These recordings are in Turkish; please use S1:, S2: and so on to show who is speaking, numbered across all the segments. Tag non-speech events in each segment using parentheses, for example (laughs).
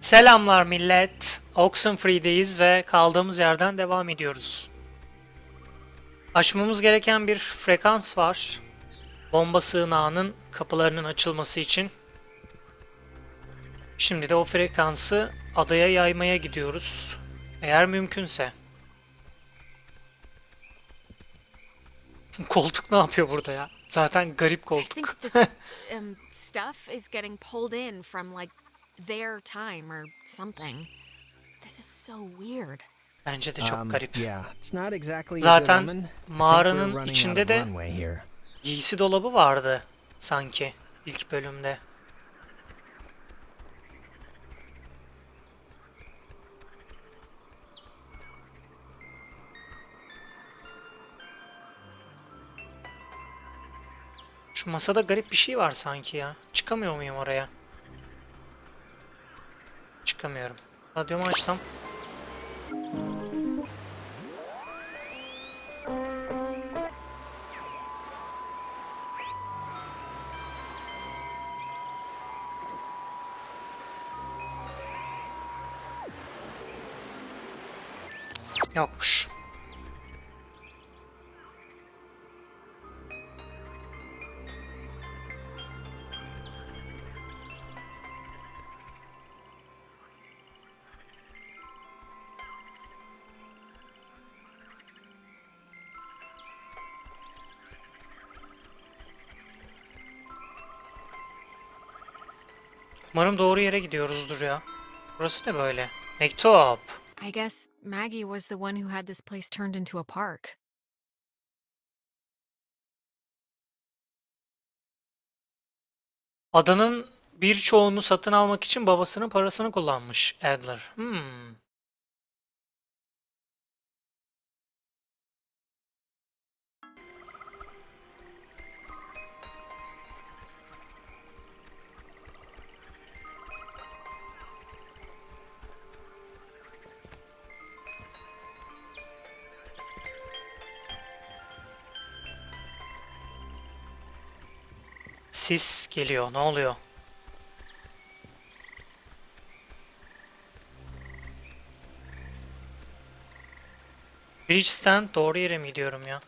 S1: Selamlar millet. Oxenfree'deyiz ve kaldığımız yerden devam ediyoruz. Açmamız gereken bir frekans var. Bomba sığınağının kapılarının açılması için. Şimdi de o frekansı adaya yaymaya gidiyoruz. Eğer mümkünse. (laughs) koltuk ne yapıyor burada ya? Zaten garip koltuk.
S2: Um, their time or something. This is so weird.
S1: Bence de çok
S3: Um,
S1: garip.
S3: Yeah, it's not exactly
S1: Zaten mağaranın
S3: running
S1: içinde de
S3: runway here.
S1: giysi dolabı vardı sanki ilk bölümde. Şu masada garip bir şey var sanki ya. Çıkamıyor muyum oraya? Çıkamıyorum. Radyomu açsam. Yokmuş. Umarım doğru yere gidiyoruzdur ya. Burası ne böyle? Mektup.
S2: I guess Maggie was the one who had this place turned into a park.
S1: Adanın birçoğunu satın almak için babasının parasını kullanmış Adler. Hmm. Sis geliyor. Ne oluyor? Bridge'den doğru yere mi gidiyorum ya?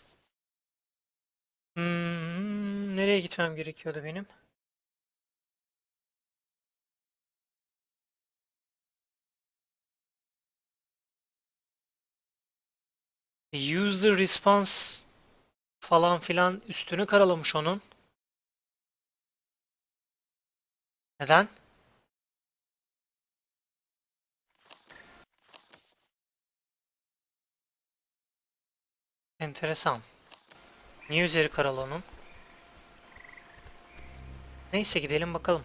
S1: Hmm, nereye gitmem gerekiyordu benim? User response falan filan üstünü karalamış onun. Neden? Enteresan. Niye üzeri karalı onun? Neyse gidelim bakalım.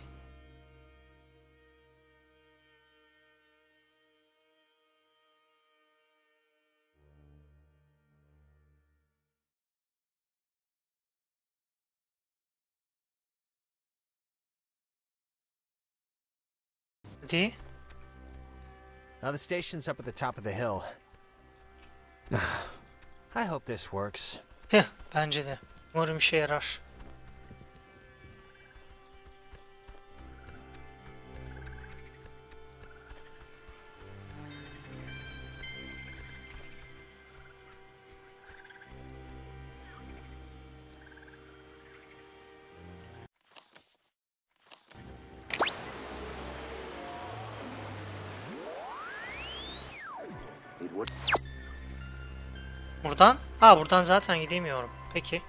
S1: Hadi.
S3: Now the station's up at the top of the hill. (sighs) I hope this works.
S1: Heh, bence de. Umarım işe yarar. Buradan? Ha buradan zaten gidemiyorum. Peki.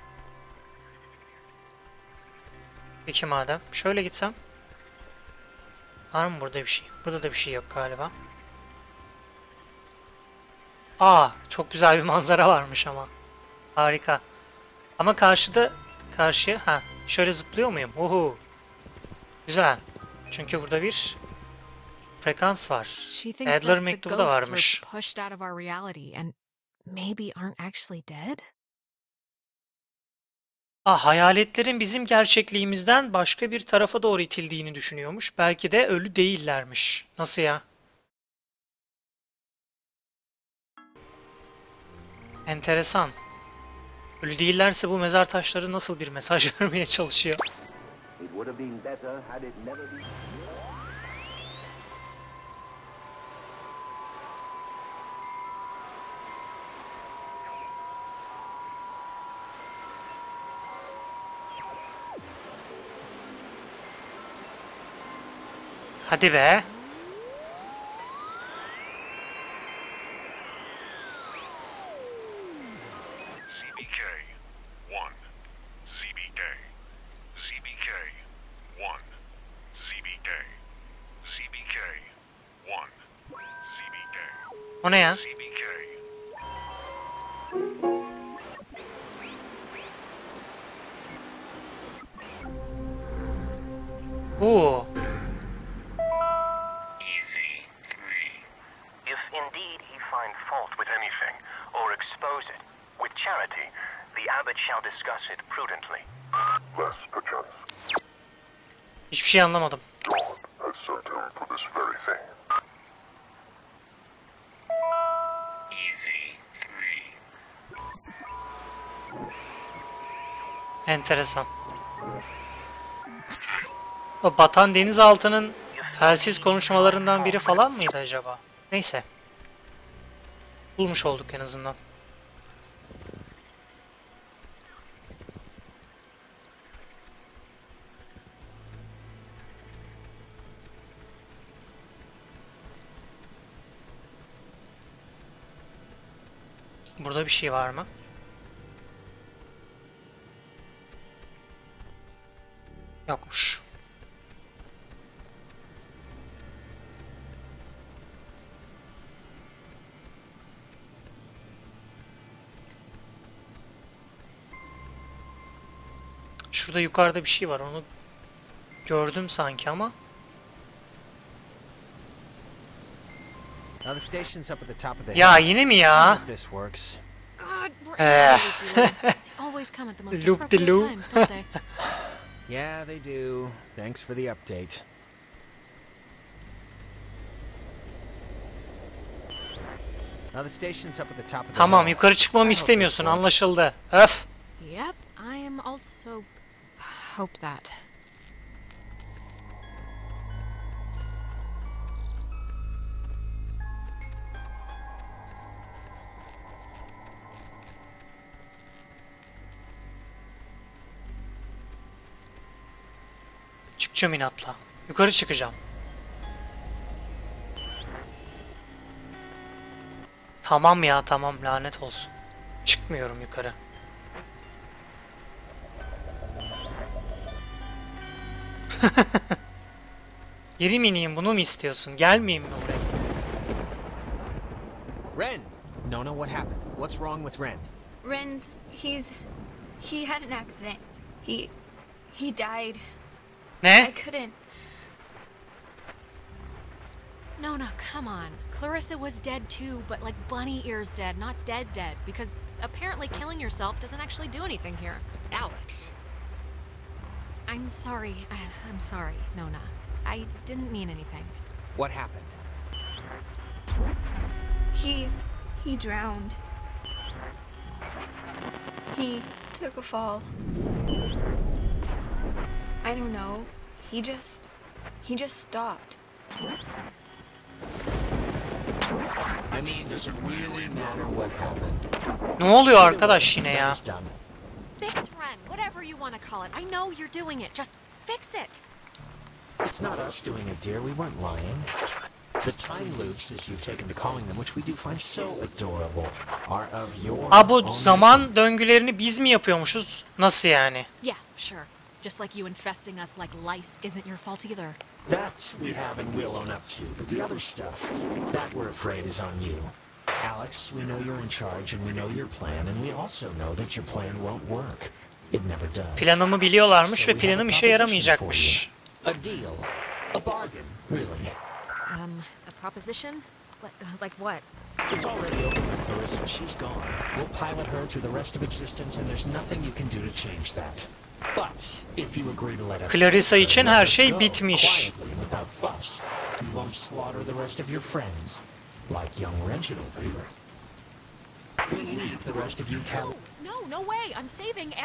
S1: Peki madem. Şöyle gitsem. Var mı burada bir şey? Burada da bir şey yok galiba. Aa, çok güzel bir manzara varmış ama. Harika. Ama karşıda karşıya ha şöyle zıplıyor muyum? Uhu. Güzel. Çünkü burada bir frekans var. Adler mektubu da varmış.
S2: Maybe aren't actually dead.
S1: Ah, hayaletlerin bizim gerçekliğimizden başka bir tarafa doğru itildiğini düşünüyormuş. Belki de ölü değillermiş. Nasıl ya? Enteresan. Ölü değillerse bu mezar taşları nasıl bir mesaj (laughs) vermeye çalışıyor?
S4: It
S1: Hadi be.
S5: ZBK 1. ZBK. ZBK 1. ZBK. ZBK 1. ZBK.
S1: O ne ya?
S5: Easy 3.
S1: Enteresan. O batan denizaltının telsiz konuşmalarından biri falan mıydı acaba? Neyse. Bulmuş olduk en azından. Burada bir şey var mı? Yokmuş. Şurada yukarıda bir şey var. Onu gördüm sanki ama. Ya yine mi ya?
S6: Hope this works.
S2: God, we're
S1: Eh. (laughs)
S2: They always come at the most
S1: Loop de
S2: appropriate
S1: loop.
S2: times, don't they? (laughs)
S6: Yeah, they do. Thanks for the update. Now the station's up at the top of the
S1: Tamam yukarı çıkmamı istemiyorsun anlaşıldı. Öf.
S2: yep, I am also. Hope that.
S1: Çıkacağım inatla. Yukarı çıkacağım. Tamam ya tamam lanet olsun. Çıkmıyorum yukarı. (laughs) Geri mi ineyim bunu mu istiyorsun? Gelmeyeyim mi buraya?
S6: Ren! Nona, what happened? What's wrong with Ren?
S7: Ren, he's. He had an accident. He. He died. I couldn't.
S2: No, no, come on. Clarissa was dead too, but like bunny ears dead, not dead dead. Because apparently killing yourself doesn't actually do anything here.
S6: Alex!
S2: I'm sorry. I- I'm sorry, Nona. I didn't mean anything.
S6: What happened?
S7: He. He drowned. He took a fall. I don't know. He just. He just stopped.
S3: I mean, does it really matter what happened?
S1: Ne oluyor arkadaş yine ya?
S2: Fix Ren, whatever you want to call it. I know you're doing it. Just fix it.
S3: It's not us doing it, dear. We weren't lying. The time loops, as you've taken to calling them, which we do find so adorable, are of your
S1: Ha bu zaman döngülerini biz mi yapıyormuşuz? Nasıl yani?
S2: Yeah, sure. Just like you infesting us like lice isn't your fault either.
S3: That we have and will own up to, but the other stuff, that we're afraid is on you. Alex, we know you're in charge and we know your plan, and we also know that your plan won't work. It never does.
S1: Planımı biliyorlarmış
S3: So
S1: ve
S3: a
S1: planım işe
S3: proposition
S1: yaramayacakmış.
S3: A deal. A bargain, really.
S2: Um, a proposition? Like, like what?
S3: It's already over with Clarissa. She's gone. We'll pilot her through the rest of existence, and there's nothing you can do to change that.
S1: Clarissa için her şey bitmiş.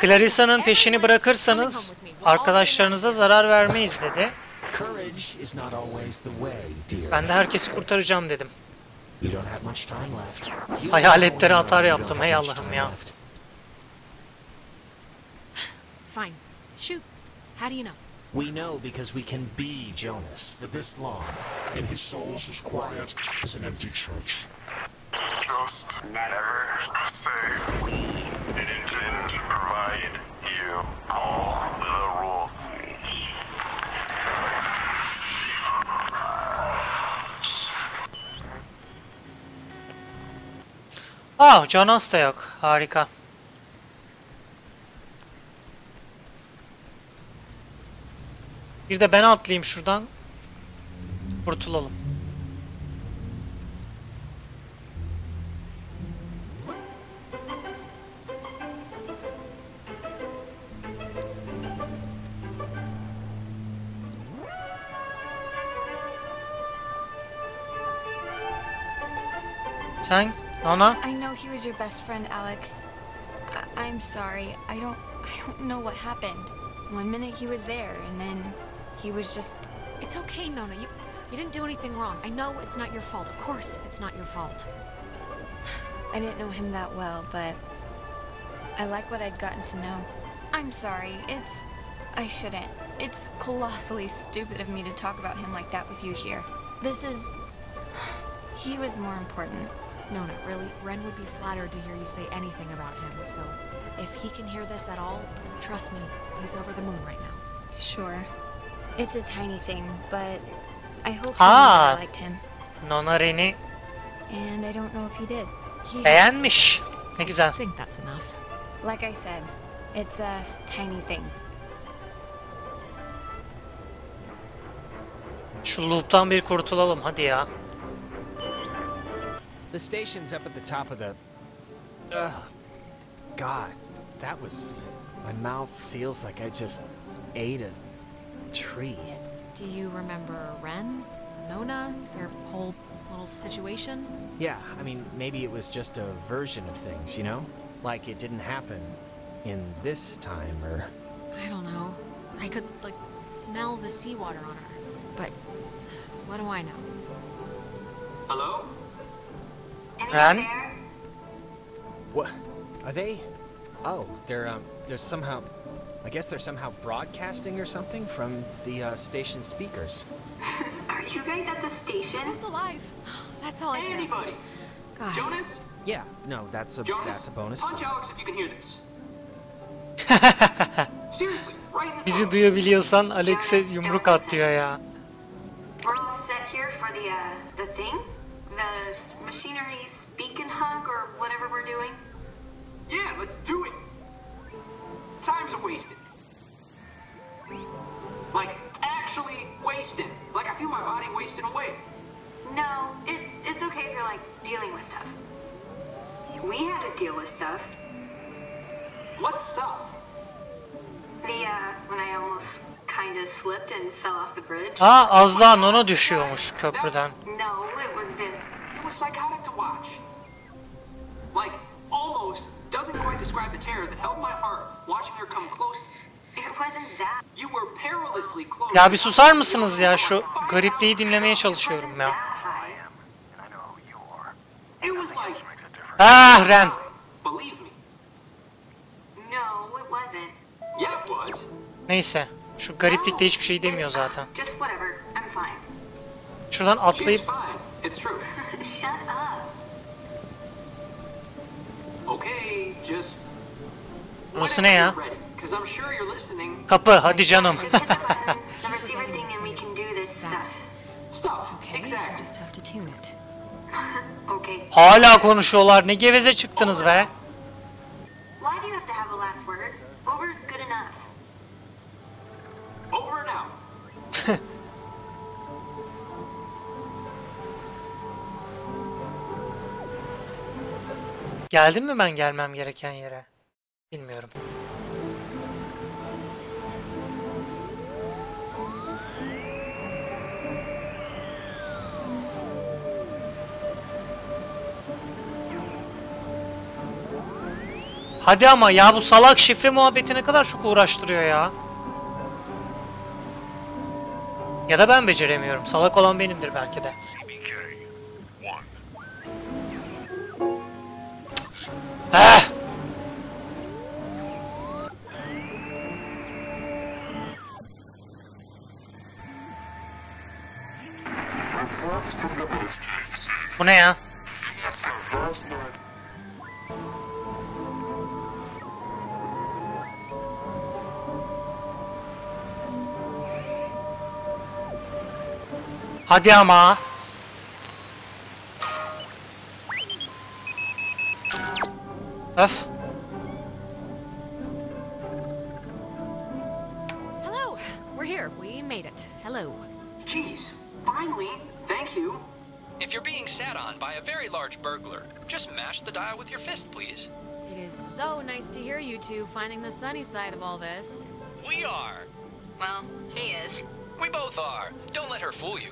S1: Clarissa'nın peşini bırakırsanız arkadaşlarınıza zarar vermeyiz dedi. Ben de herkesi kurtaracağım dedim.
S3: Know
S1: atar yaptım, hey Allah'ım ya.
S2: Shoot. How do you know?
S8: We know because we can be Jonas for this long.
S4: And his soul's as quiet as an empty church.
S9: Just never say we didn't provide you all the rules.
S1: Ah, Aa Jonas da yok. Harika. Bir de ben atlayayım şuradan. Kurtulalım. Sen, Nana?
S7: I know he was your best friend, Alex. I- I'm sorry. I don't. I don't know what happened. One minute he was there, and then he was just.
S2: It's okay, Nona. You you didn't do anything wrong. I know it's not your fault. Of course, it's not your fault.
S7: I didn't know him that well, but I like what I'd gotten to know. I'm sorry. It's. I shouldn't. It's colossally stupid of me to talk about him like that with you here. This is. (sighs) He was more important.
S2: Nona, really, Ren would be flattered to hear you say anything about him. So, if he can hear this at all, trust me, he's over the moon right now.
S7: Sure. It's a tiny thing, but I hope
S1: Ah.
S7: I liked him.
S1: Nona Ren'i
S7: And I don't know if he did.
S2: He
S1: beğenmiş. Ne güzel.
S2: I think that's enough.
S7: Like I said, it's a tiny thing.
S1: Şu loop'tan bir kurtulalım hadi ya.
S3: The station's up at the top of the. Ugh. God, that was. My mouth feels like I just ate a tree.
S2: Do you remember Ren, Nona, their whole little situation?
S3: Yeah, I mean, maybe it was just a version of things, you know? Like it didn't happen in this time, or.
S2: I don't know. I could like smell the seawater on her, but what do I know?
S10: Hello?
S1: Ren?
S3: What? Are they? Oh, they're um, they're somehow. I guess they're somehow broadcasting or something from the uh, station speakers. (laughs)
S11: Are you guys at the station?
S2: Both alive. (gasps) That's all I care. about.
S10: Anybody?
S2: God.
S10: Jonas?
S3: Yeah, no, that's a
S10: Jonas?
S3: that's a bonus.
S10: Punch
S3: too.
S10: Alex if you can hear this. (laughs) Seriously, right in the
S1: Bizi
S10: throat.
S1: duyabiliyorsan Alex'e yumruk at diyor ya.
S11: We're all set here for the uh, the thing, the s- machinery speak hug or whatever we're doing.
S10: Yeah, let's do it. Times are wasted. Like, actually wasted. Like, I feel my body wasting away.
S11: No, it's it's okay if you're like dealing with stuff. We had to deal with stuff.
S10: What stuff?
S11: The uh, when I almost kind of slipped and fell off the bridge.
S1: Aa az daha Nona düşüyormuş köprüden.
S11: No, it was the
S10: It was psychotic to watch. Like, almost doesn't quite describe the terror that held my heart watching her come close.
S11: it wasn't that.
S10: You were perilously close.
S1: Ya bir susar mısınız ya şu garipliği dinlemeye çalışıyorum ya. Ah Ren.
S10: believe me.
S11: No, it wasn't.
S10: Yeah, it was.
S1: Neyse. Şu gariplikte hiçbir şey demiyor zaten. Şuradan atlayıp. (laughs)
S10: Okay, just.
S1: Burası ne ya? Kapı hadi canım. (laughs) (laughs) Hala konuşuyorlar. Ne geveze çıktınız be. (laughs) Geldim mi ben gelmem gereken yere? Bilmiyorum. Hadi ama ya bu salak şifre muhabbeti ne kadar çok uğraştırıyor ya. Ya da ben beceremiyorum. Salak olan benimdir belki de. Eh!
S2: 好那样。好掉吗？哎。Finding the sunny side of all this.
S12: We are.
S11: Well, he is.
S12: We both are. Don't let her fool you.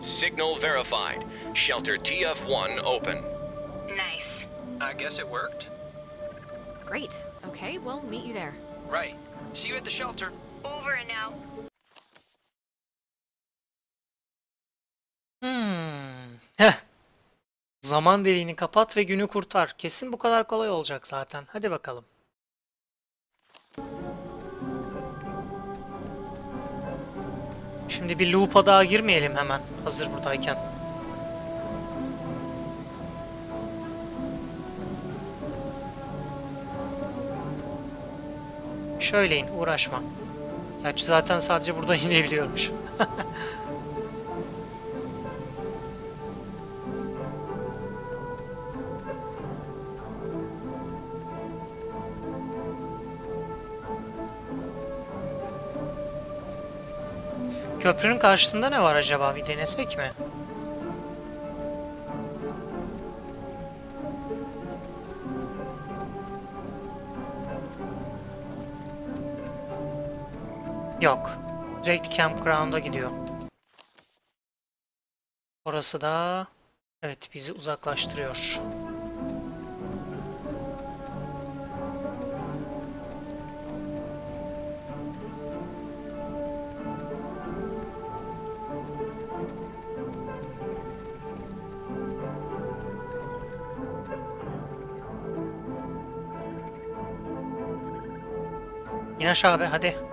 S13: Signal verified. Shelter TF1 open.
S11: Nice.
S12: I guess it worked.
S2: Great. Okay, we'll meet you there.
S12: Right. See you at the shelter.
S11: Over and out.
S1: Zaman deliğini kapat ve günü kurtar. Kesin bu kadar kolay olacak zaten. Hadi bakalım. Şimdi bir loop'a daha girmeyelim hemen. Hazır buradayken. Şöyle in, uğraşma. Gerçi zaten sadece burada (laughs) inebiliyormuş. (laughs) Köprünün karşısında ne var acaba? Bir denesek mi? Yok. Direkt campground'a gidiyor. Orası da evet bizi uzaklaştırıyor.
S8: 上个拜，好的。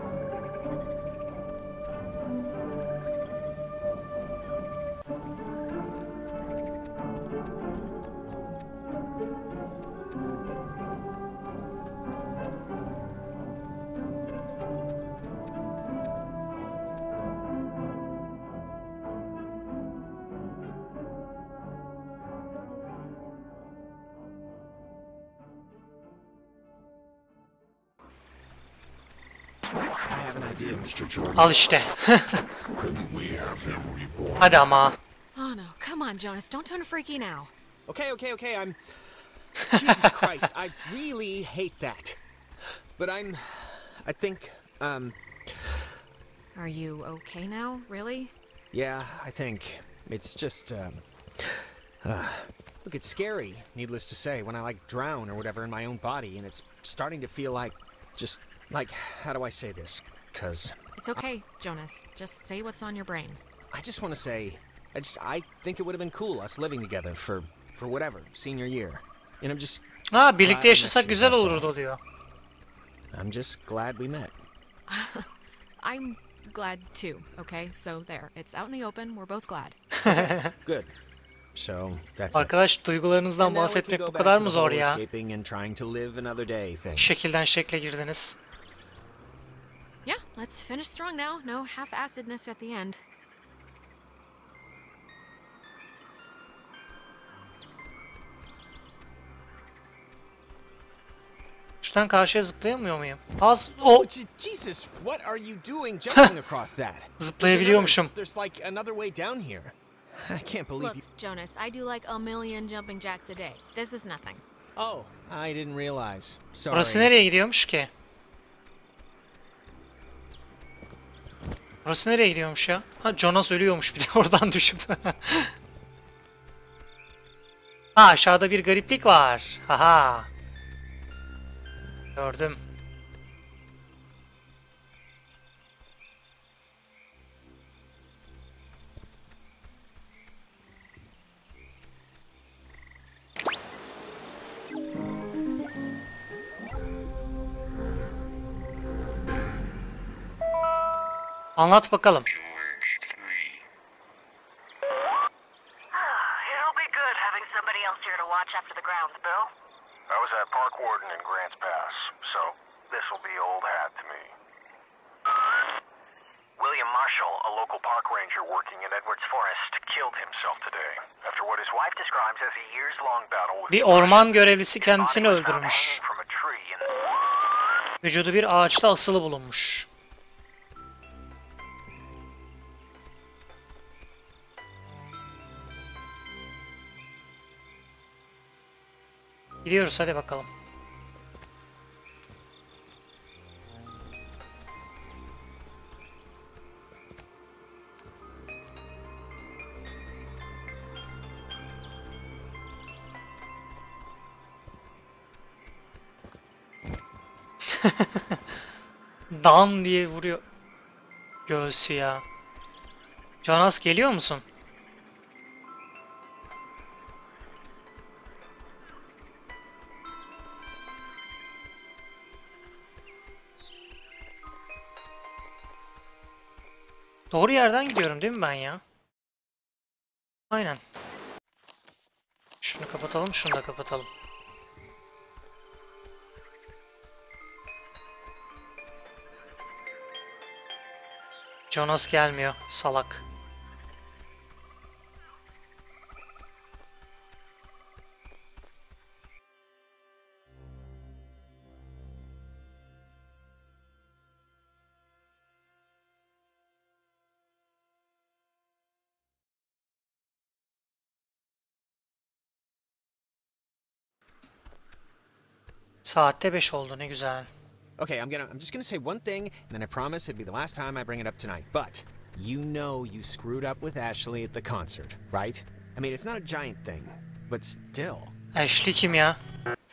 S1: Al işte.
S4: couldn't we have
S1: hadi ama.
S2: Oh no, come on, Jonas, don't turn freaky now.
S3: Okay, okay, okay. I'm. Jesus Christ, I really hate that. But I'm. I think. Um.
S2: Are you okay now, really?
S3: Yeah, I think it's just. Um, uh, look, it's scary. Needless to say, when I like drown or whatever in my own body, and it's starting to feel like, just like, how do I say this? Cause
S2: It's okay, Jonas. Just say what's on your brain.
S3: I just want to say, I just I think it would have been cool us living together for for whatever senior year, and I'm just
S1: Ha birlikte yaşasak güzel olurdu diyor.
S3: I'm just glad we met. (laughs)
S2: I'm glad too, okay? So there, it's out in the open. We're both glad. (laughs)
S3: Good. So that's.
S1: Arkadaş duygularınızdan bahsetmek bu kadar mı zor ya? Şekilden şekle girdiniz.
S2: Yeah, let's finish strong now. No half-acidness at the end.
S1: Şuradan karşıya zıplayamıyor muyum? Az o oh,
S3: Je- Jesus, what are you doing jumping across that? (laughs)
S1: Zıplayabiliyormuşum.
S3: There's, another- there's like another way down here. (laughs) I can't believe
S2: Look,
S3: you.
S2: Jonas, I do like a million jumping jacks a day. This is nothing.
S3: Oh, I didn't realize. Sorry.
S1: Burası nereye gidiyormuş ki? Burası nereye gidiyormuş ya? Ha Jonas ölüyormuş bir de (laughs) oradan düşüp. ha aşağıda bir gariplik var. Haha. Gördüm. Anlat bakalım.
S13: William Marshall, a local park ranger working in Edwards Forest, killed himself today after what his wife describes as a years-long battle with
S1: Bir orman görevlisi kendisini öldürmüş. Vücudu bir ağaçta asılı bulunmuş. Gidiyoruz hadi bakalım. (laughs) Dan diye vuruyor. Göğsü ya. Jonas geliyor musun? Doğru yerden gidiyorum değil mi ben ya? Aynen. Şunu kapatalım, şunu da kapatalım. Jonas gelmiyor, salak. Saatte 5 oldu ne güzel.
S3: Okay, I'm gonna I'm just gonna say one thing, and then I promise it'd be the last time I bring it up tonight. But you know you screwed up with Ashley at the concert, right? I mean, it's not a giant thing, but still.
S1: Ashley kim ya?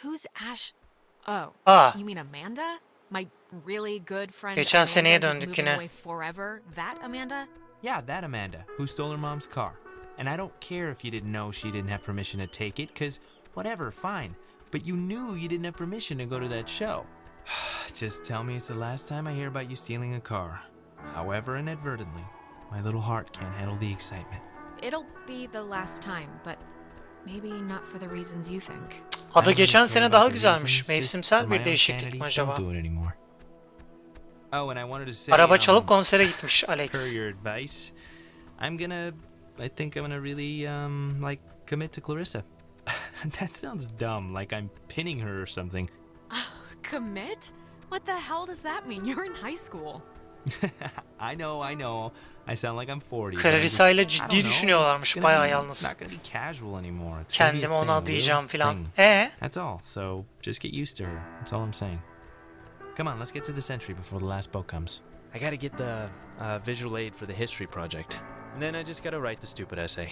S2: Who's Ash? Oh,
S1: Ah.
S2: you mean Amanda? My really good friend
S1: Geçen seneye
S2: Amanda who's
S1: döndük
S2: moving
S1: yine.
S2: away forever? That Amanda?
S14: Yeah, that Amanda, who stole her mom's car. And I don't care if you didn't know she didn't have permission to take it, because whatever, fine. But you knew you didn't have permission to go to that show. (sighs) Just tell me it's the last time I hear about you stealing a car. However, inadvertently, my little heart can't handle the excitement.
S2: It'll be the last time, but maybe not for the reasons you think.
S1: Adı
S14: I don't
S1: geçen
S14: care
S1: sene
S14: about
S1: daha
S14: the
S1: güzelmiş.
S14: reasons, just
S1: Mevsimsel
S14: for my
S1: bir
S14: own
S1: değişiklik
S14: sanity,
S1: mi acaba?
S14: Don't do it anymore. Oh, and I wanted to say,
S1: Araba çalıp
S14: um,
S1: konsere gitmiş
S14: per
S1: Alex.
S14: your advice, I'm gonna, I think I'm gonna really, um, like, commit to Clarissa. (laughs) that sounds dumb, like I'm pinning her or something. (laughs)
S2: Commit? What the hell does that mean? You're in high school. (laughs)
S14: I know, I know. I sound like I'm 40. but I'm
S1: ile ciddi düşünüyorlarmış
S14: it's gonna
S1: bayağı yalnız.
S14: It's not gonna be casual anymore. It's gonna be a
S1: Kendimi ona
S14: thing, a real
S1: adayacağım filan.
S14: thing.
S1: E
S14: That's all. So just get used to her. That's all I'm saying. Come on, let's get to the century before the last boat comes. I gotta get the uh, visual aid for the history project. And then I just gotta write the stupid essay.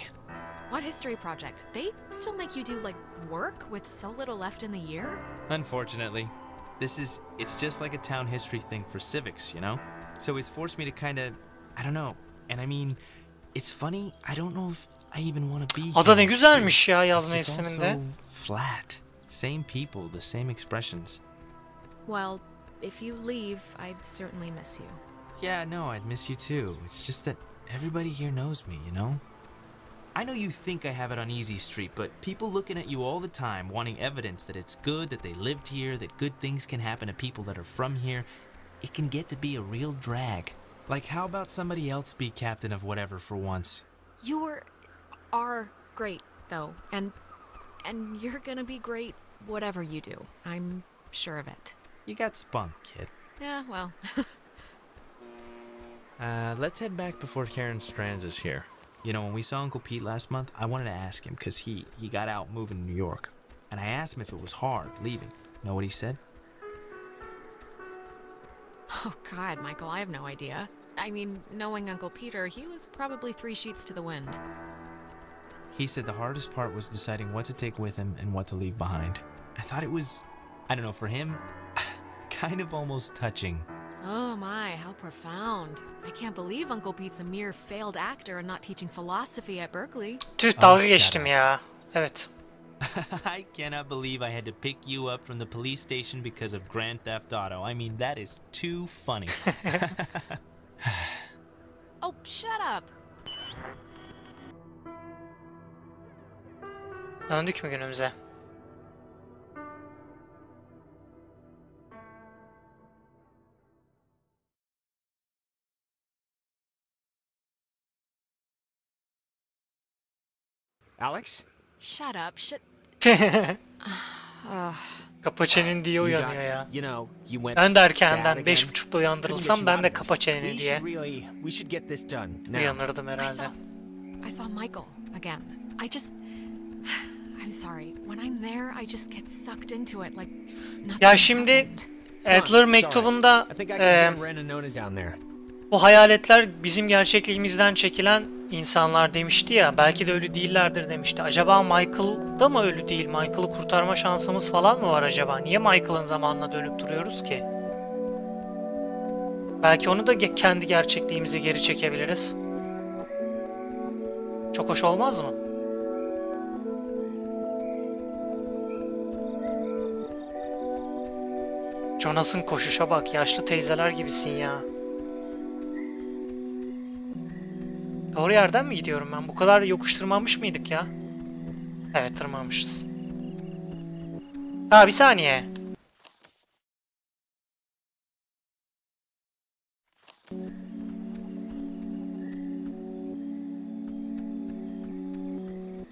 S2: What history project? They still make you do like work with so little left in the year?
S14: Unfortunately, this is it's just like a town history thing for civics, you know? So it's forced me to kind of I don't know. And I mean, it's funny. I don't know if I even want to be
S1: Ada
S14: here
S1: ne
S14: next
S1: güzelmiş
S14: year.
S1: ya yaz
S14: It's just all
S1: mevsiminde.
S14: so flat. Same people, the same expressions.
S2: Well, if you leave, I'd certainly miss you.
S14: Yeah, no, I'd miss you too. It's just that everybody here knows me, you know? I know you think I have it on easy street, but people looking at you all the time wanting evidence that it's good that they lived here, that good things can happen to people that are from here, it can get to be a real drag. Like, how about somebody else be captain of whatever for once?
S2: You were are great though, and and you're gonna be great whatever you do. I'm sure of it.
S14: You got spunk, kid.
S2: Yeah, well. (laughs)
S14: Uh, let's head back before Karen Strands is here. You know, when we saw Uncle Pete last month, I wanted to ask him because he, he got out moving to New York. And I asked him if it was hard leaving. Know what he said?
S2: oh god, Michael, I have no idea. I mean, knowing Uncle Peter, he was probably three sheets to the wind.
S14: He said the hardest part was deciding what to take with him and what to leave behind. I thought it was, I don't know, for him, (laughs) kind of almost touching.
S2: Oh my, how profound. I can't believe Uncle Pete's a mere failed actor and not teaching philosophy at Berkeley.
S1: Tüh
S14: Oh,
S1: dalga
S14: shut
S1: geçtim ya. Evet. (laughs)
S14: I cannot believe I had to pick you up from the police station because of Grand Theft Auto. I mean, that is too funny. (laughs)
S2: Oh, shut up.
S1: Döndük mü günümüze?
S3: Alex?
S2: Shut up. Shut. Ugh.
S1: Kapa çeneni diye uyanıyor ya.
S3: You know, you went
S1: Ben de erkenden beş buçukta uyandırılsam ben de
S3: of it.
S1: kapa çeneni
S3: We
S1: diye
S3: should really, we should get this done now.
S1: uyanırdım
S2: I
S1: herhalde.
S2: saw, I saw Michael again. I just, (sighs) I'm sorry. When I'm there, I just get sucked into it like nothing.
S1: Ya şimdi Adler mektubunda
S3: I think I can
S1: e, bu hayaletler bizim gerçekliğimizden çekilen insanlar demişti ya. Belki de ölü değillerdir demişti. Acaba Michael da mı ölü değil? Michael'ı kurtarma şansımız falan mı var acaba? Niye Michael'ın zamanına dönüp duruyoruz ki? Belki onu da kendi gerçekliğimize geri çekebiliriz. Çok hoş olmaz mı? Jonas'ın koşuşa bak. Yaşlı teyzeler gibisin ya. Doğru yerden mi gidiyorum ben? Bu kadar yokuş tırmanmış mıydık ya? Evet tırmanmışız. Ha bir saniye.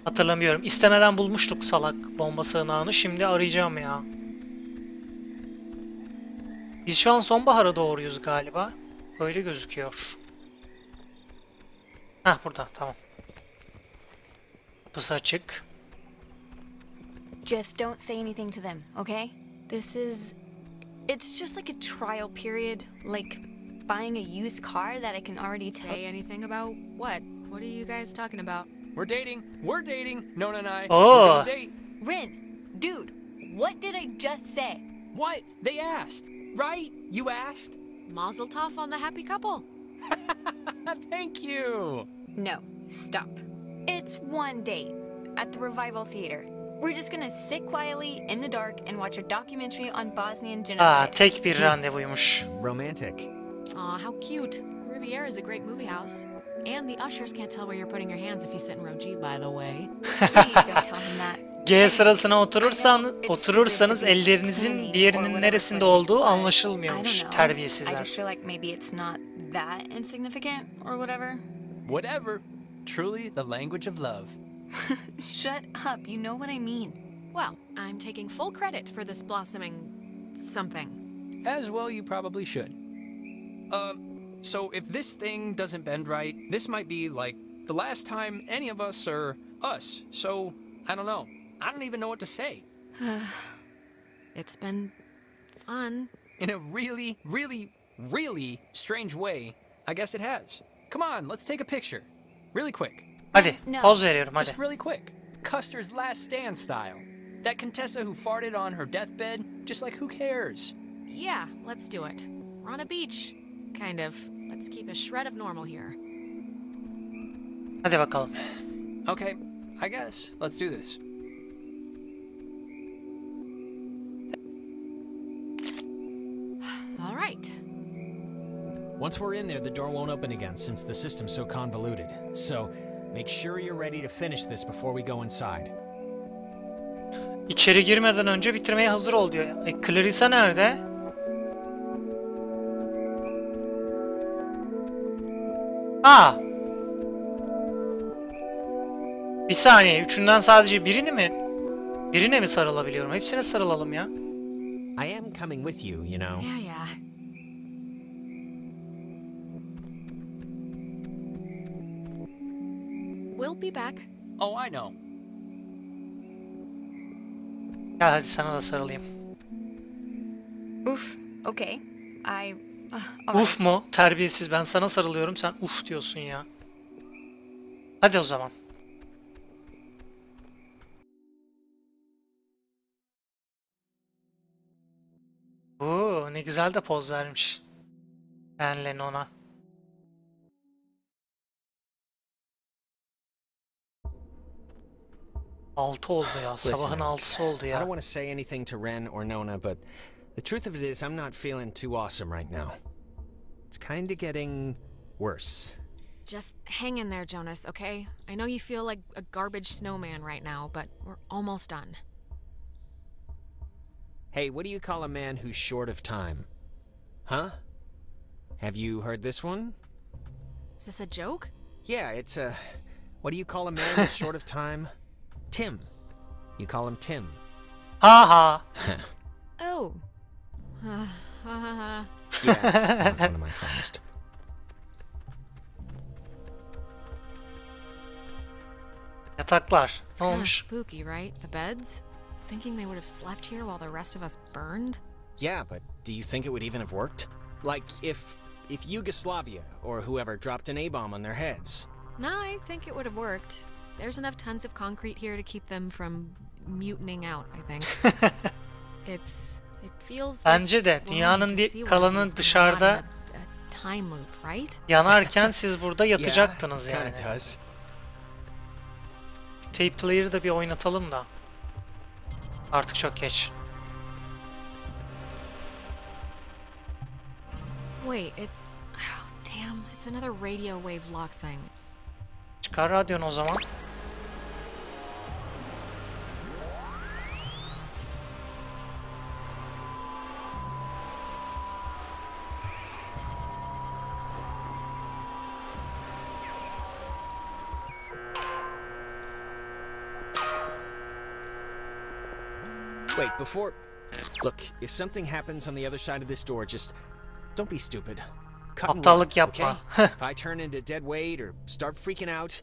S1: Hatırlamıyorum. İstemeden bulmuştuk salak bomba sığınağını. Şimdi arayacağım ya. Biz şu an sonbahara doğruyuz galiba. Öyle gözüküyor. Hah burada tamam. Kapısı açık.
S7: Just don't say anything to them, okay? This is. It's just like a trial period, like buying a used car that I can already tell.
S2: Say anything about what? What are you guys talking about?
S10: We're dating. We're dating. Nona and I.
S1: Oh.
S10: We're gonna date.
S7: Rin, dude, what did I just say?
S10: What? They asked, right? You asked.
S2: Mazel tov on the happy couple. (laughs)
S10: Thank you.
S7: No, stop. It's one date at the Revival Theater. We're just gonna sit quietly in the dark and watch a documentary on Bosnian
S1: Aa
S7: genocide.
S1: tek bir randevuymuş.
S3: Romantic.
S2: Aw, how cute. Riviera is a great movie house. And the ushers can't tell where you're putting your hands if you sit in row G, by the way.
S7: Please don't tell him that.
S1: G sırasına oturursan, oturursanız ellerinizin diğerinin neresinde olduğu anlaşılmıyormuş terbiyesizler.
S10: Whatever. Truly the language of love. (laughs)
S7: Shut up, you know what I mean.
S2: Well, I'm taking full credit for this blossoming something.
S10: As well, you probably should. Uh, so if this thing doesn't bend right, this might be like the last time any of us are us. So, I don't know. I don't even know what to say. (sighs)
S2: It's been fun.
S10: In a really, really, really strange way, I guess it has. Come on, let's take a picture. Really quick.
S1: Hadi poz veriyorum hadi.
S10: Just really quick. Custer's last stand style. That Contessa who farted on her deathbed, just like who cares?
S2: Yeah, let's do it. We're on a beach. Kind of. Let's keep a shred of normal here.
S1: Hadi bakalım.
S10: Okay, I guess. Let's do this.
S2: All right.
S3: Once we're in there, the door won't open again since the system's so convoluted. So, make sure you're ready to finish this before we go inside.
S1: İçeri girmeden önce bitirmeye hazır ol diyor. E, Clarissa nerede? Aa. Bir saniye. Üçünden sadece birini mi? Birine mi sarılabiliyorum? Hepsine sarılalım ya.
S3: I am coming with you, you know.
S2: Yeah, yeah. We'll be back.
S10: Oh, I know.
S1: Gel hadi sana da sarılayım.
S7: Oof, okay. I. Uh, right.
S1: Uf mu? Terbiyesiz. Ben sana sarılıyorum. Sen uf diyorsun ya. Hadi o zaman. Ne güzel de poz vermiş. Ben Lennon'a. Altı oldu ya. Sabahın
S3: Listen,
S1: altısı oldu
S3: I don't want to say anything to Ren or Nona, but the truth of it is, I'm not feeling too awesome right now. It's kind of getting worse.
S2: Just hang in there, Jonas, okay? I know you feel like a garbage snowman right now, but we're almost done.
S3: Hey, what do you call a man who's short of time? Huh? Have you heard this one?
S2: Is this a joke?
S3: Yeah, it's a. What do you call a man that's (laughs) short of time? Tim. You call him Tim.
S1: Ha ha. (laughs)
S2: Oh. Uh, uh,
S3: Yes, not (laughs) one of my finest.
S1: Yataklar.
S2: it's
S1: Ne
S2: kind of
S1: olmuş?
S2: spooky, right? The beds? Thinking they would have slept here while the rest of us burned?
S3: Yeah, but do you think it would even have worked? Like if if Yugoslavia or whoever dropped an A-bomb on their heads.
S2: No, I think it would have worked. There's enough tons of concrete here to keep them from mutinying out, I think. (laughs) it's it feels like
S1: Bence de dünyanın di- kalanı dışarıda
S2: time loop, right?
S1: yanarken (laughs) siz burada yatacaktınız
S3: yeah,
S1: yani. Tape player'ı da bir oynatalım da. Artık çok geç.
S2: Wait, it's (sighs) damn, it's another radio wave lock thing.
S1: Çıkar radyonu o zaman.
S3: Before Look, if something happens on the other side of this door, just don't be stupid. Cut and run,
S1: Aptallık yapma.
S3: okay? if I turn into dead weight or start freaking out,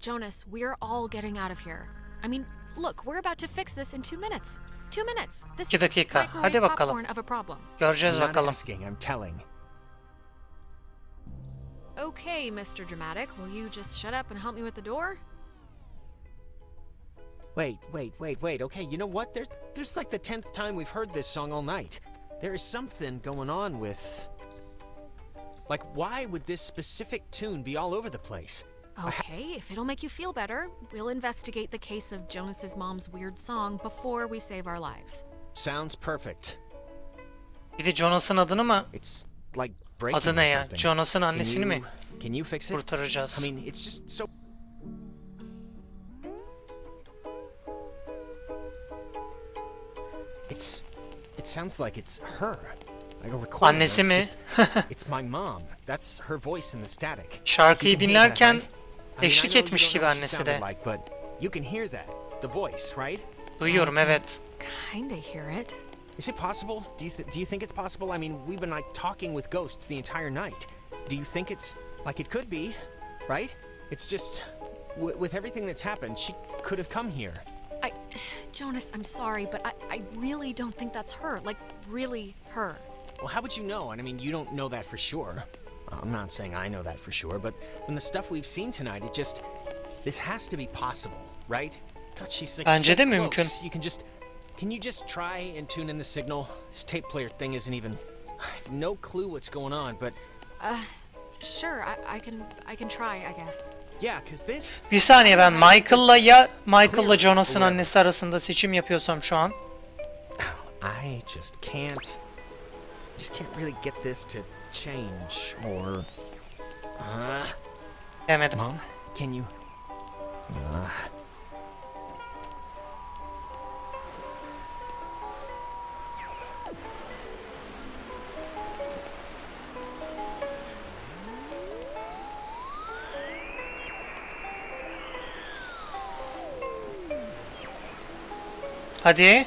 S2: Jonas, we're all getting out of here. I mean, look, we're about to fix this in two minutes. Two minutes. This
S1: İki
S2: is
S1: dakika.
S2: microwave
S1: Hadi bakalım.
S2: popcorn of a problem.
S1: Göreceğiz
S3: I'm not
S1: bakalım.
S3: asking, I'm telling.
S2: Okay, Mr. Dramatic, will you just shut up and help me with the door?
S3: Wait, wait, wait, wait. Okay, you know what? There, there's like the tenth time we've heard this song all night. There is something going on with. Like, why would this specific tune be all over the place?
S2: Okay, if it'll make you feel better, we'll investigate the case of Jonas's mom's weird song before we save our lives.
S3: Sounds perfect.
S1: Bir de Jonas'ın adını mı?
S3: It's like breaking
S1: Adı
S3: or
S1: ne ya?
S3: something.
S1: Jonas'ın
S3: Can
S1: annesini
S3: you-
S1: mi?
S3: Can you fix it?
S1: Kurtaracağız.
S3: I mean, it's just so. It's. It sounds like it's her. Like a recording.
S1: Annesi
S3: It's
S1: mi? (laughs)
S3: it's my mom. That's her voice in the static.
S1: Şarkıyı
S3: You can hear that,
S1: dinlerken
S3: right? I mean, I
S1: eşlik
S3: know you
S1: etmiş
S3: don't
S1: gibi
S3: know
S1: annesi de.
S3: Like, but you can hear that. The voice, right?
S1: Duyuyorum evet.
S2: Kinda hear it.
S3: Is it possible? Do you th- do you think it's possible? I mean, we've been like talking with ghosts the entire night. Do you think it's like it could be, right? It's just w- with everything that's happened, she could have come here.
S2: I. Jonas, I'm sorry, but I, I really don't think that's her. Like, really her.
S3: Well, how would you know? And I mean, you don't know that for sure. I'm not saying I know that for sure, but from the stuff we've seen tonight, it just this has to be possible, right? God, she's like
S1: Bence
S3: so
S1: de
S3: close.
S1: mümkün.
S3: You can just can you just try and tune in the signal? This tape player thing isn't even I have no clue what's going on, but
S2: Uh, sure, I, I can I can try, I guess.
S1: Bir saniye ben Michael'la ya Michael'la Jonas'ın annesi arasında seçim yapıyorsam şu an.
S3: I just can't just can't really get this to change or uh,
S1: Demedim.
S3: Mom, can you uh,
S1: Hadi.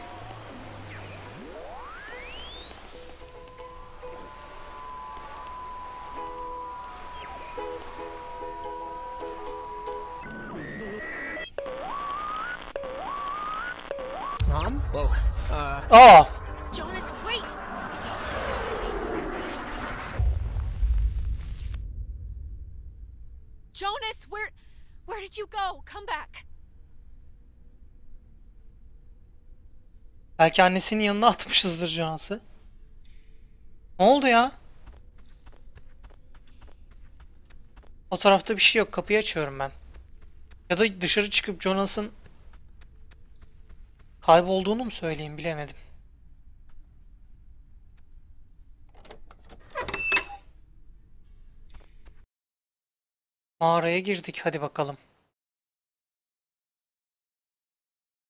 S1: Belki annesinin yanına atmışızdır Jonas'ı. Ne oldu ya? O tarafta bir şey yok. Kapıyı açıyorum ben. Ya da dışarı çıkıp Jonas'ın kaybolduğunu mu söyleyeyim bilemedim. Mağaraya girdik. Hadi bakalım.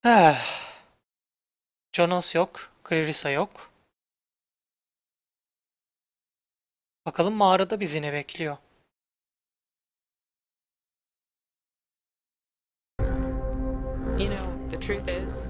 S1: Eh. Jonas yok. Clarissa yok. Bakalım mağarada bizi ne bekliyor.
S15: You know, the truth is,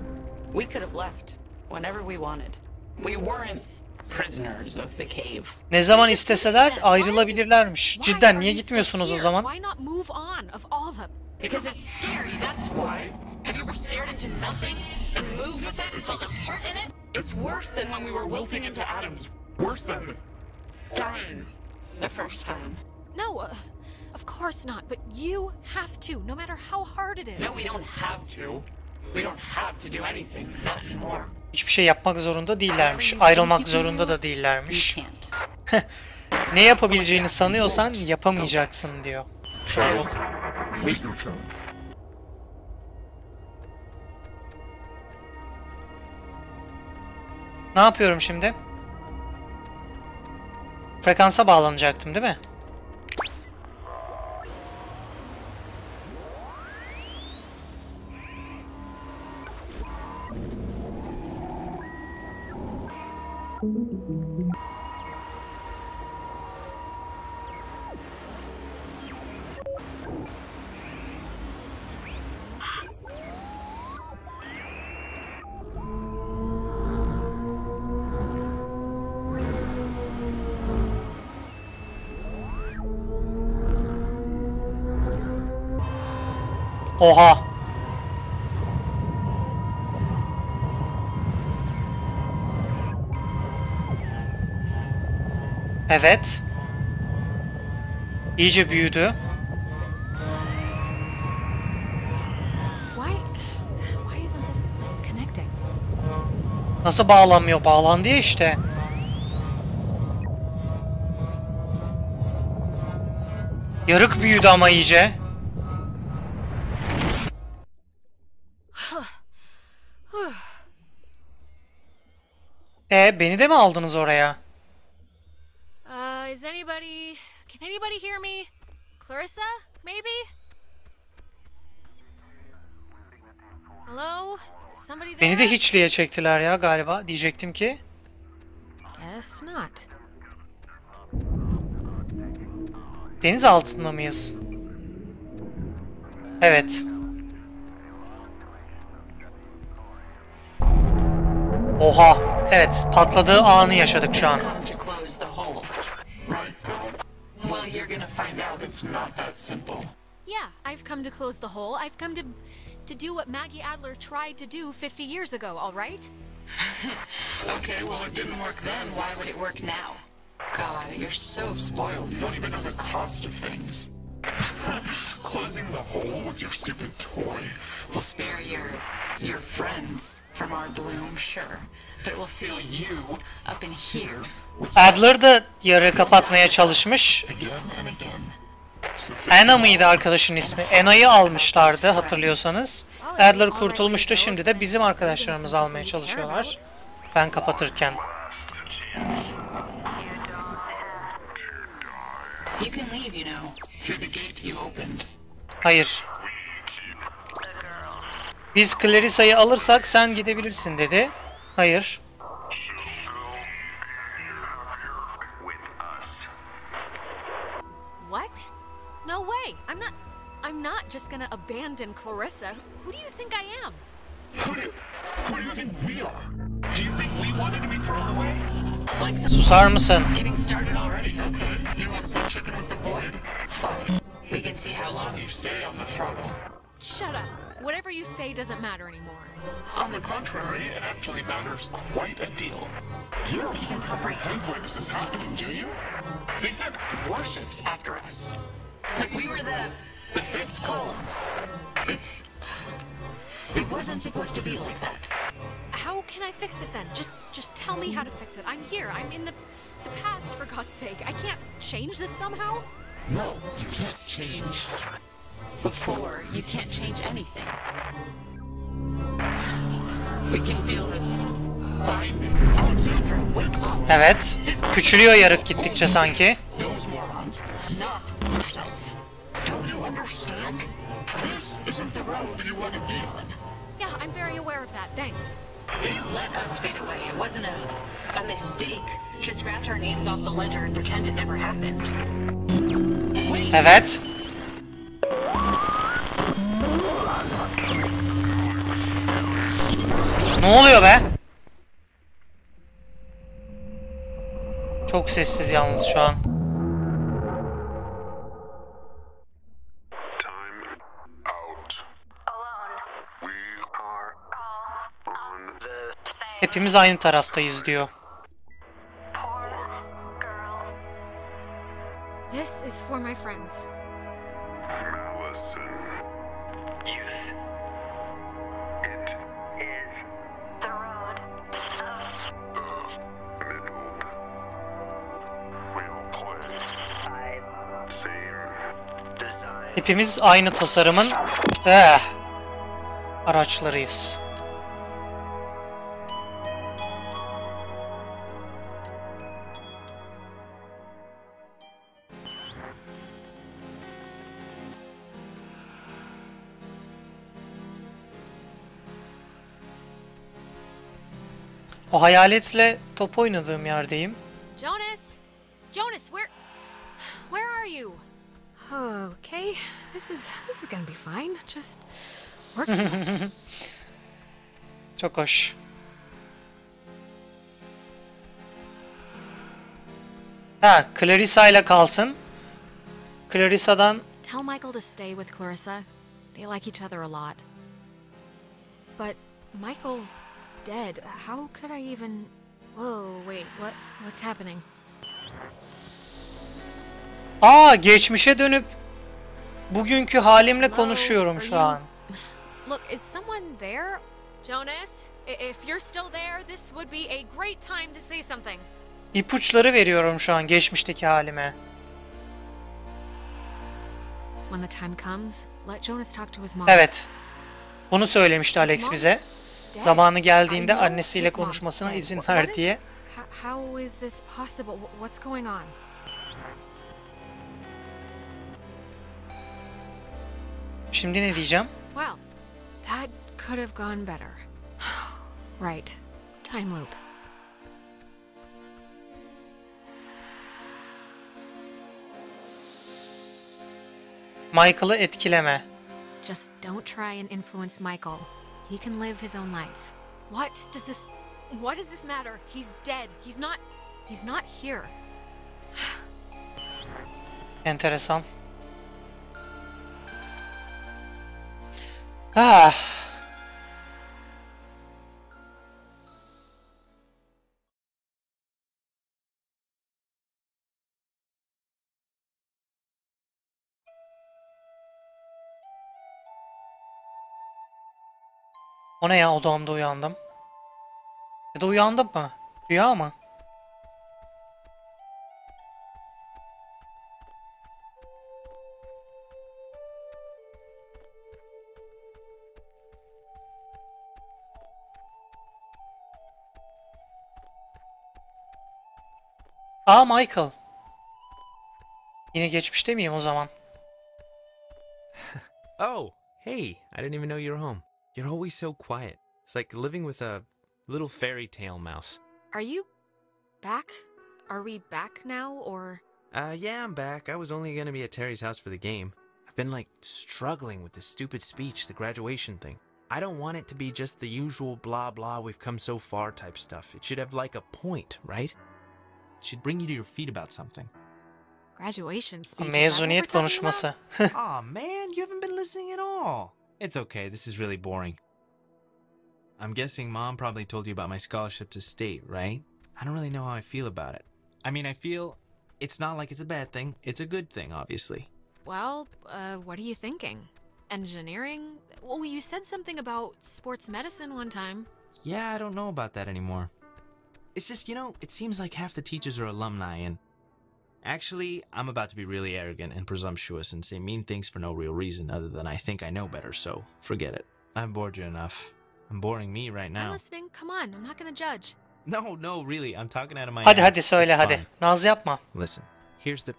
S15: we could have left whenever we wanted. We weren't prisoners of the cave.
S1: Ne zaman isteseler ayrılabilirlermiş. Cidden niye gitmiyorsunuz o zaman?
S2: Why not move on of all of them?
S15: Because it's scary, that's why. Have you ever stared into nothing and moved with it and felt a part in it? It's worse than when we were wilting into atoms. Worse than dying the first time.
S2: No, uh, of course not. But you have to, no matter how hard it is.
S15: No, we don't have to. We don't have to do anything. Not anymore.
S1: Hiçbir şey yapmak zorunda değillermiş. Ayrılmak zorunda da değillermiş. (laughs) ne yapabileceğini sanıyorsan yapamayacaksın diyor. Ne yapıyorum şimdi? Frekansa bağlanacaktım değil mi? Oha. Evet. İyice büyüdü. Nasıl bağlanmıyor? Bağlandı ya işte. Yarık büyüdü ama iyice. E beni de mi aldınız oraya?
S2: Uh, is anybody? Can anybody hear me? Clarissa, maybe? Hello? Somebody there?
S1: Beni de hiçliğe çektiler ya galiba. Diyecektim ki.
S2: Guess not.
S1: Deniz altında mıyız? Evet. Oha. Evet, patladığı anı yaşadık şu an.
S15: Come to the hole. Right, God? Well, you're gonna find out it's not that simple.
S2: Yeah, I've come to close the hole. I've come to to do what Maggie Adler tried to do 50 years ago, all right? (laughs)
S15: Okay, well, it didn't work then. Why would it work now? God, you're so spoiled. You don't even know the cost of things. (laughs)
S4: Closing the hole with your stupid toy.
S15: We'll spare your your friends from our bloom, sure. But it will seal you up in here
S1: Adler da yarı kapatmaya çalışmış. Anna mıydı arkadaşın ismi? Ana'yı almışlardı hatırlıyorsanız. Adler kurtulmuştu şimdi de bizim arkadaşlarımızı almaya çalışıyorlar. Ben kapatırken.
S15: You
S1: Biz Clarissa'yı alırsak sen gidebilirsin dedi. Hayır.
S2: What? No way. I'm not I'm not just gonna abandon Clarissa. Who do you think I am?
S4: Who do, who do you think we are? Do you think we wanted to be thrown away?
S15: Like some
S1: Susar mısın?
S15: getting started already. Okay, you want to chicken with the void? Fine. We can see how long you stay on the throttle.
S2: Shut up. Whatever you say doesn't matter anymore.
S4: On the contrary, it actually matters quite a deal. You don't even comprehend why this is happening, do you? They sent warships after us.
S15: Like we were the the fifth column. It's it wasn't supposed to be like that.
S2: How can I fix it then? Just just tell me how to fix it. I'm here. I'm in the the past for God's sake. I can't change this somehow.
S15: No, you can't change. Before, you can't change anything. We can feel this binding. Alexandra, wake up.
S1: Evet. Küçülüyor yarık gittikçe sanki.
S4: Those morons.
S15: Not yourself.
S4: Don't you understand? This isn't the road you want to be on.
S2: Yeah, I'm very aware of that. Thanks.
S15: They let us fade away. It wasn't a, a mistake to scratch our names off the ledger and pretend it never happened.
S1: Evet. Ne oluyor be? Çok sessiz yalnız şu an. Hepimiz aynı taraftayız diyor.
S2: This is for my friends.
S1: Hepimiz aynı tasarımın eh, araçlarıyız. O hayaletle top oynadığım yerdeyim.
S2: Jonas! Jonas, where where are you? Okay, this is this is gonna be fine. Just work through it. (laughs)
S1: Çok hoş. Ha, Clarissa ile kalsın. Clarissa'dan
S2: Tell Michael to stay with Clarissa. They like each other a lot. But Michael's dead. How could I even Whoa, wait, what what's happening?
S1: Aa geçmişe dönüp bugünkü halimle konuşuyorum şu an. (laughs)
S2: Look, is someone there? Jonas, if you're still there, this would be a great time to say something.
S1: İpuçları veriyorum şu an geçmişteki halime.
S2: When the time comes, let Jonas talk to his mom.
S1: Evet. Bunu söylemişti Alex bize. Zamanı geldiğinde annesiyle konuşmasına izin ver diye.
S2: How, is this possible? Wh- What's going on?
S1: Şimdi ne diyeceğim?
S2: Well, that could have gone better. (sighs) right. Time loop.
S1: Michael'ı etkileme.
S2: Just don't try and influence Michael. He can live his own life. What does this what does this matter? He's dead. He's not he's not here. (sighs)
S1: Enteresan. Ah. O ne ya odamda uyandım. Ya da uyandım mı? Rüya mı? Aa Michael. Yine geçmişte miyim o zaman? (laughs)
S14: Oh, hey, I didn't even know you were home. You're always so quiet. It's like living with a little fairy tale mouse.
S2: Are you back? Are we back now or
S14: Uh, yeah, I'm back. I was only gonna be at Terry's house for the game. I've been like struggling with this stupid speech, the graduation thing. I don't want it to be just the usual blah blah, we've come so far type stuff. It should have like a point, right? It should bring you to your feet about something.
S2: graduation speech? Is that what we're
S1: Mezuniyet
S2: talking
S1: konuşması. (laughs)
S14: Aw, man, you haven't been listening at all. It's okay, this is really boring. I'm guessing mom probably told you about my scholarship to state, right? I don't really know how I feel about it. I mean, I feel it's not like it's a bad thing, it's a good thing, obviously.
S2: Well, uh, what are you thinking? Engineering? Well, you said something about sports medicine one time.
S14: Yeah, I don't know about that anymore. It's just, you know, it seems like half the teachers are alumni, and actually, I'm about to be really arrogant and presumptuous and say mean things for no real reason other than I think I know better, so forget it. I've bored you enough. I'm boring me right now.
S2: I'm
S14: now.
S2: listening. Come on, I'm not gonna judge.
S14: No, no, really, I'm talking out of my
S1: Hadi
S14: ass.
S1: hadi söyle
S14: It's
S1: hadi.
S14: fine.
S1: Naz yapma.
S14: Listen, here's the.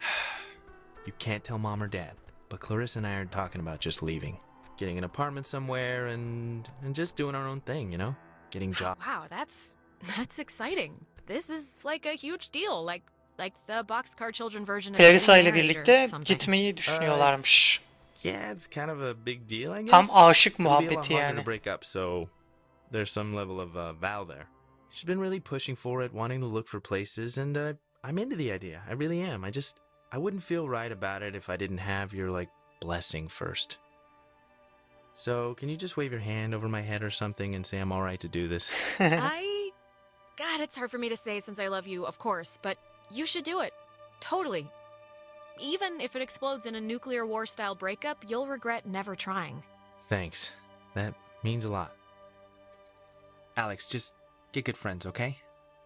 S14: (sighs) you can't tell mom or dad, but Clarissa and I are talking about just leaving, getting an apartment somewhere, and and just doing our own thing, you know, getting jobs.
S2: Wow, that's that's exciting. This is like a huge deal, like like the Boxcar Children version of
S1: Clarissa
S2: getting
S1: ile birlikte gitmeyi düşünüyorlarmış.
S14: Yeah, it's kind of a big deal, I guess.
S1: Tam aşık
S14: It'll be a lot
S1: muhabbeti
S14: harder
S1: yani.
S14: to break up, so there's some level of uh, Val there. She's been really pushing for it, wanting to look for places, and uh, I'm into the idea. I really am. I just, I wouldn't feel right about it if I didn't have your, like, blessing first. So, can you just wave your hand over my head or something and say I'm alright to do this? (laughs)
S2: I. God, it's hard for me to say since I love you, of course, but you should do it. Totally. Even if it explodes in a nuclear war style breakup, you'll regret never trying.
S14: Thanks. That means a lot. Alex, just get good friends, okay?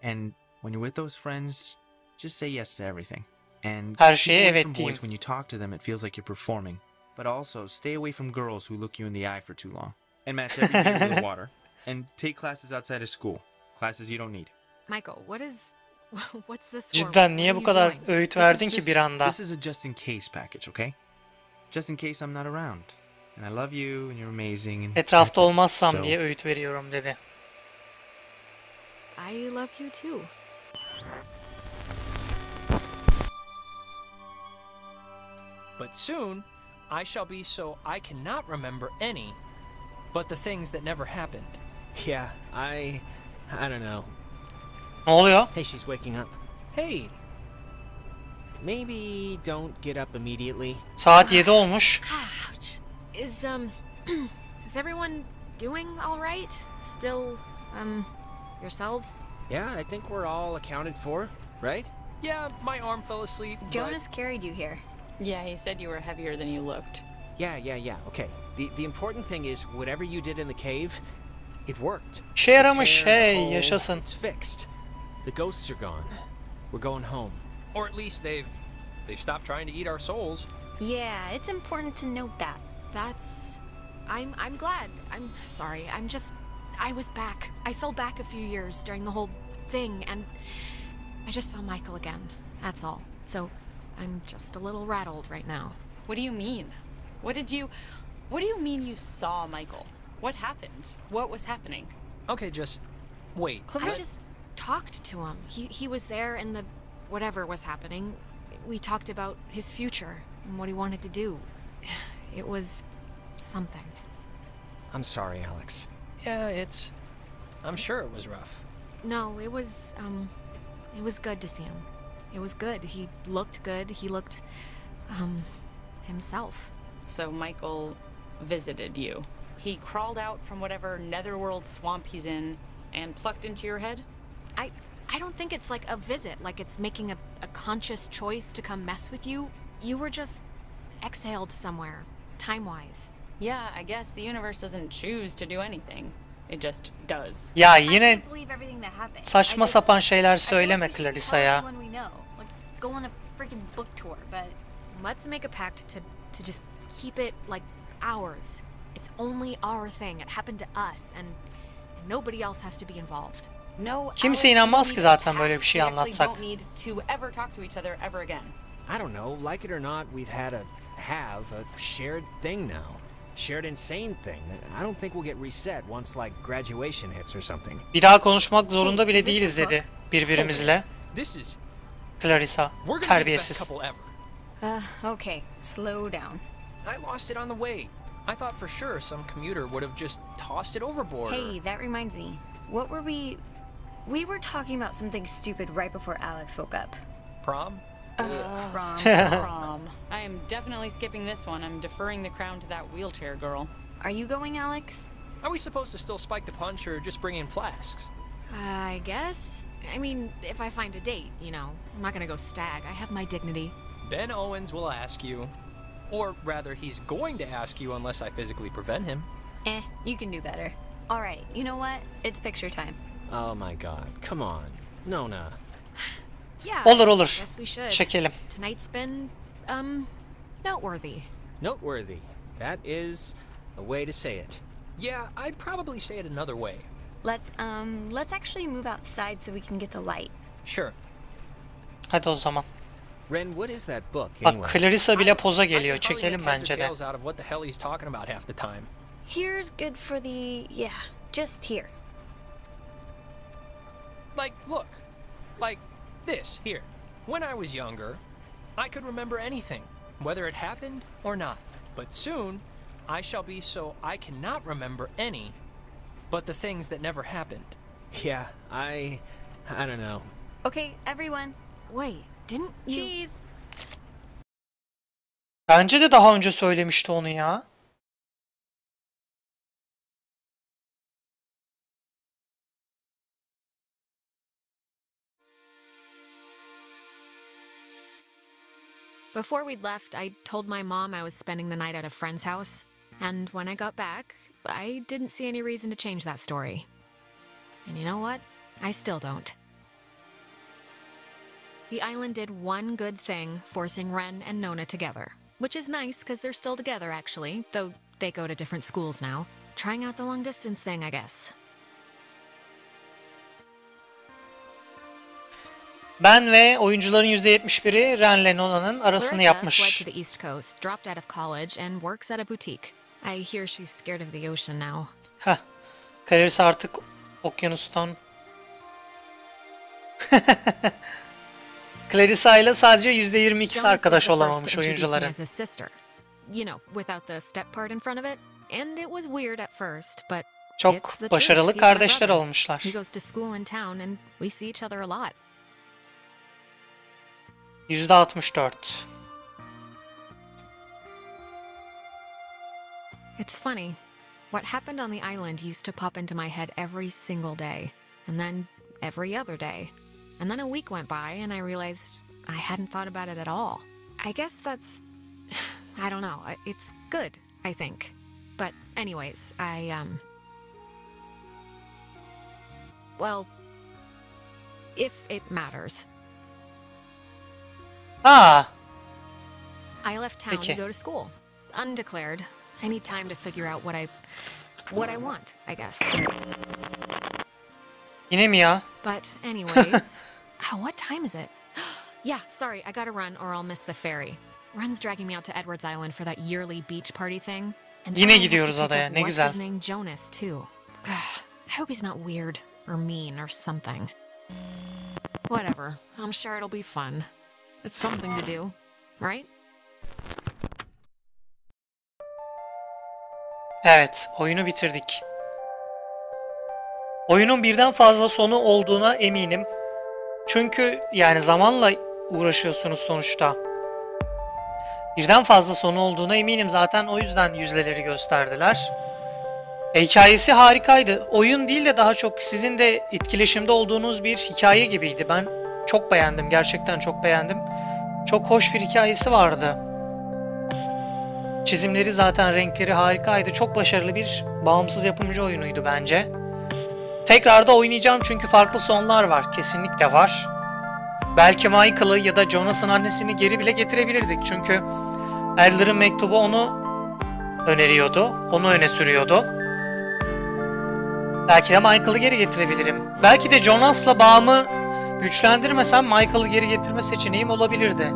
S14: And when you're with those friends, just say yes to everything. And
S1: Her
S14: keep away
S1: evet
S14: from
S1: diyeyim.
S14: boys when you talk to them, it feels like you're performing. But also, stay away from girls who look you in the eye for too long. And match every beer with (laughs) water. And take classes outside of school. Classes you don't need.
S2: Michael, what is. (laughs) What's this for?
S1: Cidden niye bu
S2: you
S1: kadar
S2: doing?
S1: öğüt
S14: This
S1: verdin ki bir anda?
S14: This is a just in case package, okay? Just in case I'm not around. And I love you, and you're amazing. And
S1: Etrafta olmazsam
S14: So-
S1: diye öğüt veriyorum dedi.
S2: I love you too.
S16: But soon, I shall be so I cannot remember any but the things that never happened.
S3: Yeah, I. I don't know.
S1: Ne oluyor?
S3: Hey, she's waking up.
S16: Hey,
S3: Maybe don't get up immediately.
S1: Saat 7 olmuş.
S2: Ouch. Is, um. (clears throat) is everyone doing alright? Still, um. yourselves?
S3: Yeah, I think we're all accounted for, right?
S16: yeah, my arm fell asleep. but-
S7: Jonas carried you here.
S15: Yeah, he said you were heavier than you looked.
S3: Yeah, yeah, yeah. Okay. The the important thing is whatever you did in the cave, it worked.
S1: İşe
S3: The
S1: yaramış,
S3: tear, the
S1: yaşasın.
S3: It's fixed. The ghosts are gone. We're going home.
S16: Or at least they've they've stopped trying to eat our souls.
S7: Yeah, it's important to note that.
S2: That's. I'm. I'm glad. I'm sorry. I'm just. I was back. I fell back a few years during the whole thing, and I just saw Michael again. That's all. So, I'm just a little rattled right now.
S15: What do you mean? What did you. What do you mean you saw Michael? What happened? What was happening?
S16: Okay, just wait.
S2: I just talked to him. He he was there in the whatever was happening. We talked about his future and what he wanted to do. (sighs) It was something.
S3: I'm sorry, Alex.
S16: Yeah, it's I'm sure it was rough.
S2: No, it was um it was good to see him. It was good. He looked good. He looked um himself.
S15: So Michael visited you. He crawled out from whatever netherworld swamp he's in and plucked into your head?
S2: I I don't think it's like a visit, like it's making a, a conscious choice to come mess with you. You were just exhaled somewhere, time-wise.
S15: Yeah, I guess the universe doesn't choose to do anything. It just does.
S1: Ya
S7: I
S1: yine
S7: can't believe everything that happened.
S1: saçma sapan şeyler
S7: I feel
S1: söyleme
S7: like we should
S1: Clarissa ya.
S7: know. Like, go on a freaking book tour, but
S2: Let's make a pact to to just keep it like ours. It's only our thing. It happened to us and, and nobody else has to be involved.
S15: No,
S1: Kimse inanmaz
S15: we
S1: ki zaten böyle bir şey anlatsak.
S15: don't need to ever talk to each other ever again.
S3: I don't know, like it or not, we've had a have a shared thing now. Shared insane thing I don't think will get reset once like graduation hits or something.
S1: Bir daha konuşmak zorunda bile değiliz dedi birbirimizle.
S16: This is
S1: Clarissa terbiyesiz.
S7: uh, okay, slow down.
S16: I lost it on the way. I thought for sure some commuter would have just tossed it overboard. or-
S7: Hey, that reminds me. What were we? We were talking about something stupid right before Alex woke up.
S16: Prom?
S7: Uh, prom. (laughs)
S15: Prom. I am definitely skipping this one. I'm deferring the crown to that wheelchair girl.
S7: Are you going, Alex?
S16: Are we supposed to still spike the punch or just bring in flasks?
S2: I guess. I mean, if I find a date, you know, I'm not gonna go stag. I have my dignity.
S16: Ben Owens will ask you. Or rather, he's going to ask you unless I physically prevent him.
S7: Eh, you can do better. All right, you know what? It's picture time.
S3: Oh my god, come on. Nona. (sighs)
S2: Yeah.
S1: Olur olur.
S2: Yes, we should.
S1: Çekelim.
S2: Tonight's been, um, noteworthy.
S3: Noteworthy. That is a way to say it.
S16: Yeah, I'd probably say it another way.
S7: Let's um, let's actually move outside so we can get the light.
S16: Sure.
S1: Hadi o zaman.
S3: Ren, what is that book
S1: Bak
S3: anyway?
S1: Clarissa bile poza
S16: I
S1: geliyor.
S16: can hardly
S1: Çekelim
S16: make heads or
S1: bence de.
S16: out of what the hell he's talking about half the time.
S7: Here's good for the yeah, just here.
S16: Like, look. Like this, here. When I was younger, I could remember anything, whether it happened or not. But soon, I shall be so I cannot remember any but the things that never happened.
S3: Yeah, I. I don't know.
S7: Okay, everyone.
S2: Wait, didn't you?
S7: Cheese.
S1: Bence de daha önce söylemişti onu ya.
S2: Before we'd left, I told my mom I was spending the night at a friend's house. And when I got back, I didn't see any reason to change that story. And you know what? I still don't. The island did one good thing, forcing Ren and Nona together. Which is nice, because they're still together, actually, though they go to different schools now. Trying out the long distance thing, I guess.
S1: Ben ve oyuncuların %71'i Ren'le Nola'nın arasını
S2: Clarissa
S1: yapmış.
S2: to the East Coast, dropped out of college, and works at a boutique. I hear she's scared of the ocean now.
S1: Heh. Clarissa artık okyanustan... (laughs) Clarissa ile sadece %22'si
S2: Jonas
S1: arkadaş olamamış oyuncuların. Çok başarılı kardeşler olmuşlar.
S2: He goes to school in town and we see each other a lot.
S1: %64.
S2: It's funny. What happened on the island used to pop into my head every single day, and then every other day. And then a week went by, and I realized I hadn't thought about it at all. I guess that's. (sighs) I don't know. It's good, I think. But, anyways, I, um. Well, if it matters,
S1: Ah!
S2: I left town
S1: Peki.
S2: to go to school. Undeclared. I need time to figure out what I. what I want, I guess.
S1: yine mi ya?
S2: But anyways, (laughs) oh, what time is it? (gasps) yeah, sorry, I gotta run or I'll miss the ferry. Ren's dragging me out to Edwards Island for that yearly beach party thing. And
S1: Yine gidiyoruz adaya, ne
S2: what's
S1: güzel.
S2: his name Jonas too. (sighs) I hope he's not weird or mean or something. Whatever. I'm sure it'll be fun. It's something to do, right?
S1: Evet, oyunu bitirdik. Oyunun birden fazla sonu olduğuna eminim. Çünkü yani zamanla uğraşıyorsunuz sonuçta. Birden fazla sonu olduğuna eminim zaten o yüzden yüzleleri gösterdiler. E, hikayesi harikaydı. Oyun değil de daha çok sizin de etkileşimde olduğunuz bir hikaye gibiydi. Ben çok beğendim, gerçekten çok beğendim. Çok hoş bir hikayesi vardı. Çizimleri zaten renkleri harikaydı. Çok başarılı bir bağımsız yapımcı oyunuydu bence. Tekrar da oynayacağım çünkü farklı sonlar var. Kesinlikle var. Belki Michael'ı ya da Jonas'ın annesini geri bile getirebilirdik. Çünkü Elder'ın mektubu onu öneriyordu. Onu öne sürüyordu. Belki de Michael'ı geri getirebilirim. Belki de Jonas'la bağımı güçlendirmesem Michael'ı geri getirme seçeneğim olabilirdi.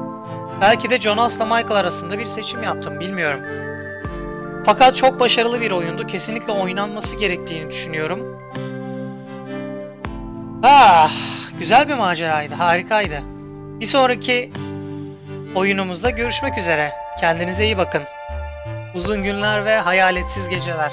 S1: Belki de Jonas'la Michael arasında bir seçim yaptım bilmiyorum. Fakat çok başarılı bir oyundu. Kesinlikle oynanması gerektiğini düşünüyorum. Ah, güzel bir maceraydı, harikaydı. Bir sonraki oyunumuzda görüşmek üzere. Kendinize iyi bakın. Uzun günler ve hayaletsiz geceler.